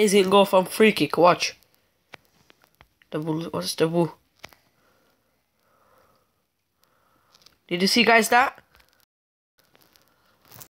He gonna go from free kick. Watch. Double. What's double? Did you see, guys, that?